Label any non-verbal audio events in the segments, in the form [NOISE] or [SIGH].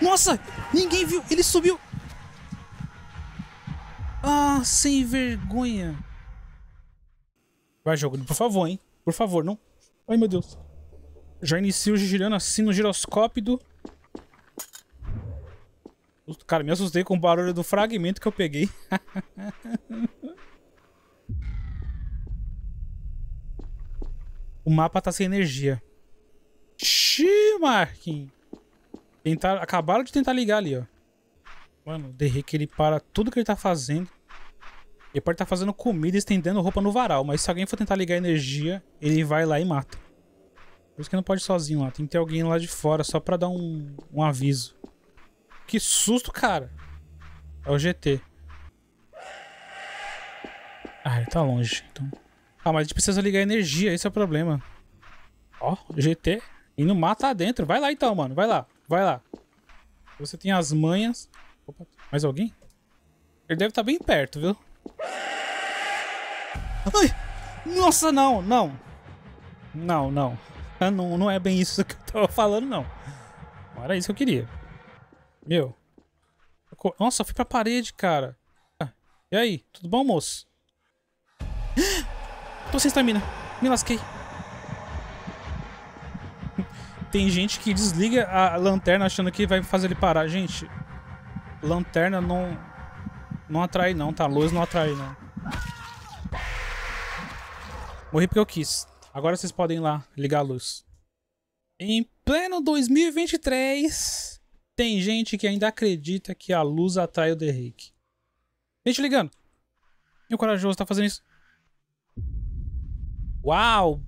Nossa! Ninguém viu! Ele subiu! Ah, sem vergonha. Vai, jogo, por favor, hein? Por favor, não. Ai, meu Deus. Já inicio girando assim no giroscópio do... Cara, me assustei com o barulho do fragmento que eu peguei. [LAUGHS] o mapa tá sem energia. Xiii, Marquinhos. Tentar, acabaram de tentar ligar ali, ó. Mano, o que ele para tudo que ele tá fazendo. Ele pode estar tá fazendo comida e estendendo roupa no varal, mas se alguém for tentar ligar energia, ele vai lá e mata. Por isso que não pode ir sozinho lá. Tem que ter alguém lá de fora só pra dar um, um aviso. Que susto, cara. É o GT. Ah, ele tá longe. Então... Ah, mas a gente precisa ligar energia. Esse é o problema. Ó, GT. E no mar tá dentro. Vai lá então, mano. Vai lá. Vai lá. Você tem as manhas. Opa, mais alguém? Ele deve estar tá bem perto, viu? Ai! Nossa, não, não. Não, não. Ah, não, não é bem isso que eu tava falando, não. Não era isso que eu queria. Meu. Nossa, fui pra parede, cara. Ah, e aí, tudo bom, moço? [GASPS] Tô sem estamina. Me lasquei. Tem gente que desliga a lanterna achando que vai fazer ele parar. Gente, lanterna não não atrai não, tá? Luz não atrai não. Morri porque eu quis. Agora vocês podem ir lá ligar a luz. Em pleno 2023, tem gente que ainda acredita que a luz atrai o Reiki. Gente ligando. E o corajoso tá fazendo isso. Uau!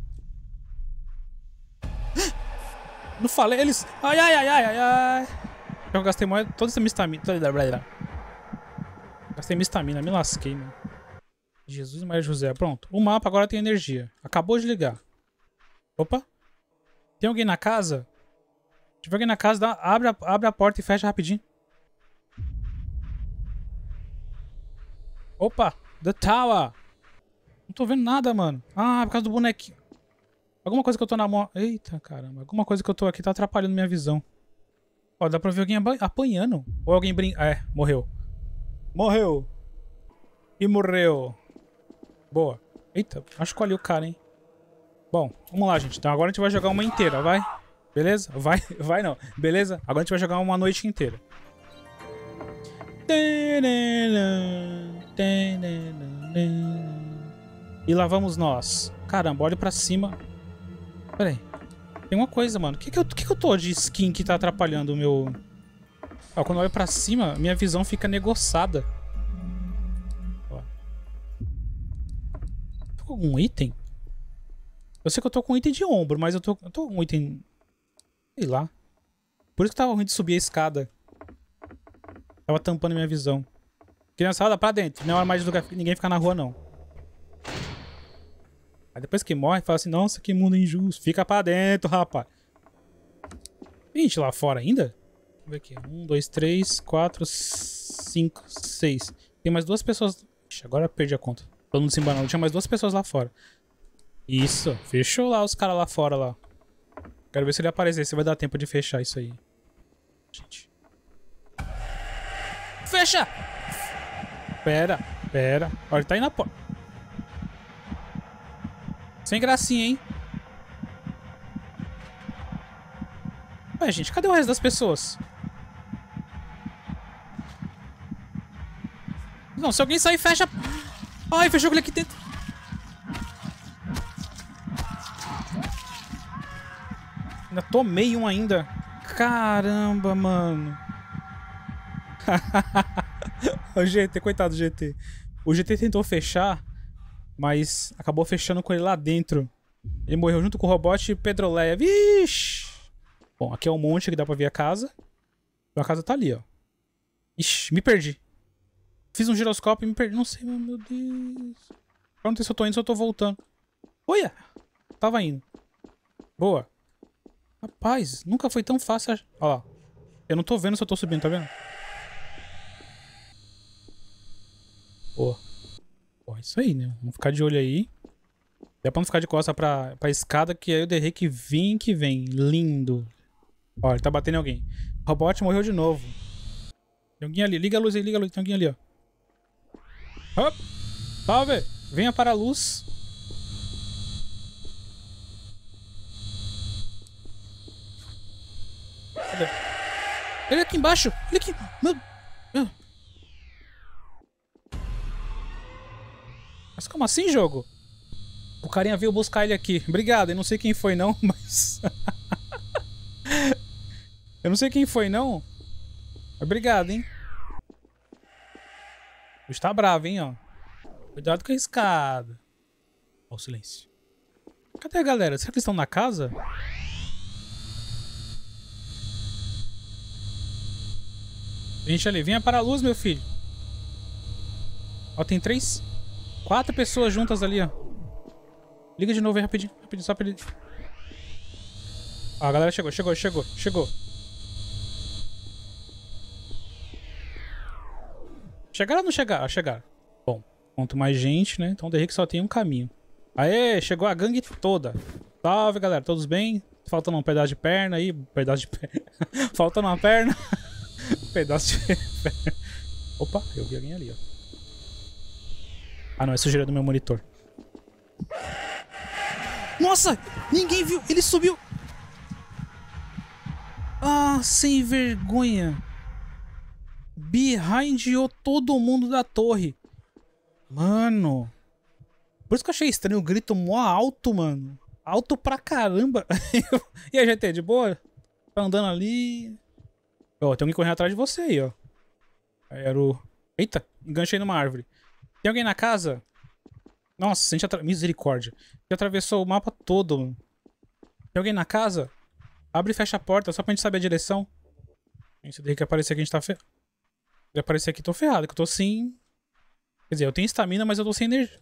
Não falei, eles... Ai, ai, ai, ai, ai, ai. Eu gastei mais... toda essa minha estamina. Gastei minha estamina, me lasquei, mano. Jesus Maria José. Pronto. O mapa agora tem energia. Acabou de ligar. Opa. Tem alguém na casa? Se tiver alguém na casa, dá, abre, a, abre a porta e fecha rapidinho. Opa. The Tower. Não tô vendo nada, mano. Ah, por causa do bonequinho. Alguma coisa que eu tô na mão. Eita, caramba. Alguma coisa que eu tô aqui tá atrapalhando minha visão. Ó, dá pra ver alguém apanhando. Ou alguém brin... É, morreu. Morreu. E morreu. Boa. Eita, acho que escolhi o cara, hein. Bom, vamos lá, gente. Então agora a gente vai jogar uma inteira, vai? Beleza? Vai, [LAUGHS] vai não. Beleza? Agora a gente vai jogar uma noite inteira. E lá vamos nós. Caramba, olha pra cima. Pera aí. Tem uma coisa, mano. O que que, eu, que que eu tô de skin que tá atrapalhando o meu... Ó, quando eu olho pra cima, minha visão fica negociada. Ó. Tô com algum item? Eu sei que eu tô com item de ombro, mas eu tô, eu tô com item... Sei lá. Por isso que tava ruim de subir a escada. Tava tampando minha visão. Criançada, pra dentro. Não é hora mais de ninguém ficar na rua, não. Aí depois que morre, fala assim, nossa, que mundo injusto. Fica pra dentro, rapaz. Tem gente lá fora ainda? Vamos ver aqui. Um, dois, três, quatro, cinco, seis. Tem mais duas pessoas... Ixi, agora perdi a conta. Todo mundo se embanando. Tinha mais duas pessoas lá fora. Isso. Fechou lá os caras lá fora lá. Quero ver se ele aparecer. Se vai dar tempo de fechar isso aí. Gente. Fecha! Pera, pera. Olha, ele tá aí na porta. Sem gracinha, hein? Ué, gente, cadê o resto das pessoas? Não, se alguém sair, fecha... Ai, fechou ele aqui dentro. Ainda tomei um ainda. Caramba, mano. [LAUGHS] o GT, coitado do GT. O GT tentou fechar mas acabou fechando com ele lá dentro. Ele morreu junto com o robot Pedroleia. Vixe! Bom, aqui é um monte que dá pra ver a casa. A casa tá ali, ó. Ixi, me perdi. Fiz um giroscópio e me perdi. Não sei, meu Deus. Eu não se eu tô indo, se eu tô voltando. Olha! Tava indo. Boa. Rapaz, nunca foi tão fácil. Olha lá. Eu não tô vendo se eu tô subindo, tá vendo? Boa. Isso aí, né? Vamos ficar de olho aí. É pra não ficar de costa pra, pra escada, que aí o que vem que vem. Lindo. Ó, ele tá batendo em alguém. O robot morreu de novo. Tem alguém ali. Liga a luz aí, liga a luz. Tem alguém ali, ó. Hop. Salve. Venha para a luz. Cadê? Ele aqui embaixo. Ele aqui. Meu... Meu... Mas como assim, jogo? O carinha veio buscar ele aqui. Obrigado, eu não sei quem foi não, [LAUGHS] mas... eu não sei quem foi não. Obrigado, hein. Está bravo, hein, ó. Cuidado com a escada. Ó, o silêncio. Cadê a galera? Será que eles estão na casa? Gente ali, venha para a luz, meu filho. Ó, tem três... Quatro pessoas juntas ali, ó. Liga de novo aí, rapidinho. Rapidinho, só pra ele... Ó, a galera chegou, chegou, chegou, chegou. Chegaram ou não chegaram? Chegaram. Bom, quanto mais gente, né? Então o Derrick só tem um caminho. Aê, chegou a gangue toda. Salve, galera. Todos bem? Faltando um pedaço de perna aí. Pedaço de perna. [LAUGHS] Faltando uma perna. [LAUGHS] pedaço de [LAUGHS] perna. Opa, eu vi alguém ali, ó. Ah, não. É sujeira do meu monitor. Nossa! Ninguém viu! Ele subiu! Ah, sem vergonha! Behindou todo mundo da torre. Mano. Por isso que eu achei estranho o grito mó alto, mano. Alto pra caramba. [LAUGHS] e a GT, de boa? Tá andando ali. Ó, tem alguém correndo atrás de você aí, ó. Era o... Eita, enganchei numa árvore. Tem alguém na casa? Nossa, a gente atra... Misericórdia. Você atravessou o mapa todo. Tem alguém na casa? Abre e fecha a porta, só pra gente saber a direção. Isso daí que aparecer aqui, a gente tá ferrado. Se aparecer aqui, tô ferrado, que eu tô sem... Quer dizer, eu tenho estamina, mas eu tô sem energia.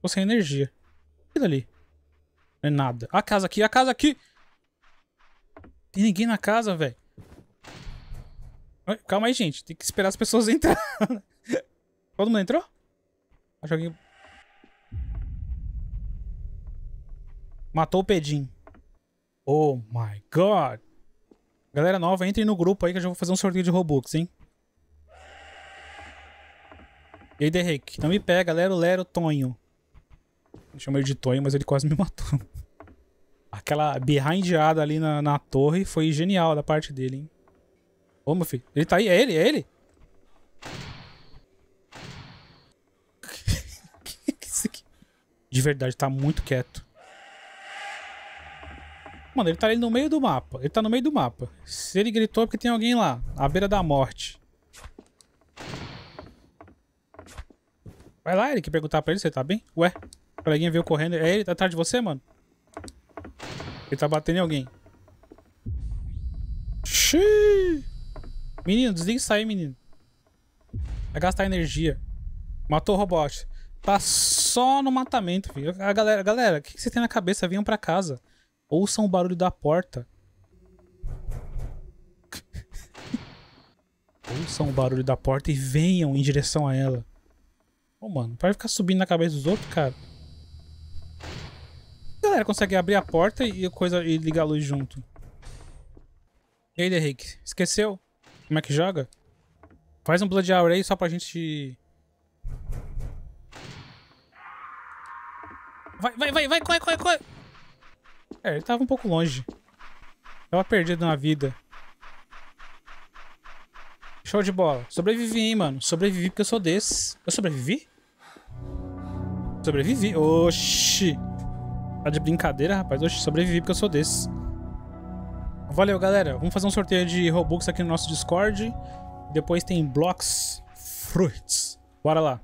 Tô sem energia. Aquilo ali. Não é nada. A casa aqui, a casa aqui! Tem ninguém na casa, velho. Calma aí, gente. Tem que esperar as pessoas [LAUGHS] entrarem. Todo mundo entrou? Acho que alguém... Matou o Pedim. Oh my god. Galera nova, entrem no grupo aí que eu já vou fazer um sorteio de Robux, hein? E aí, Derrick? Não me pega, Lero, Lero, Tonho. Eu ele de Tonho, mas ele quase me [LAUGHS] matou. Aquela behindada ali na, na torre foi genial da parte dele, hein? Ô, meu filho. Ele tá aí? É ele? É ele? De verdade, tá muito quieto. Mano, ele tá ali no meio do mapa. Ele tá no meio do mapa. Se ele gritou é porque tem alguém lá, à beira da morte. Vai lá, Eric, perguntar pra ele se ele tá bem. Ué, o coleguinha veio correndo. É ele? Tá atrás de você, mano? Ele tá batendo em alguém. Xiii. Menino, desliga isso aí, menino. Vai gastar energia. Matou o robot. Tá só no matamento, filho. A galera, galera, o que, que você tem na cabeça? Venham pra casa. Ouçam o barulho da porta. [LAUGHS] Ouçam o barulho da porta e venham em direção a ela. Ô, oh, mano, para ficar subindo na cabeça dos outros, cara. A galera consegue abrir a porta e, coisa, e ligar a luz junto. E aí, Derrick? Esqueceu? Como é que joga? Faz um Blood Hour aí só pra gente... Vai, vai, vai, vai, corre, corre, corre! É, ele tava um pouco longe. Tava perdido na vida. Show de bola. Sobrevivi, hein, mano. Sobrevivi porque eu sou desse. Eu sobrevivi? Sobrevivi. Oxi. Tá de brincadeira, rapaz. Oxi, sobrevivi porque eu sou desse. Valeu, galera. Vamos fazer um sorteio de Robux aqui no nosso Discord. Depois tem Blocks Fruits. Bora lá.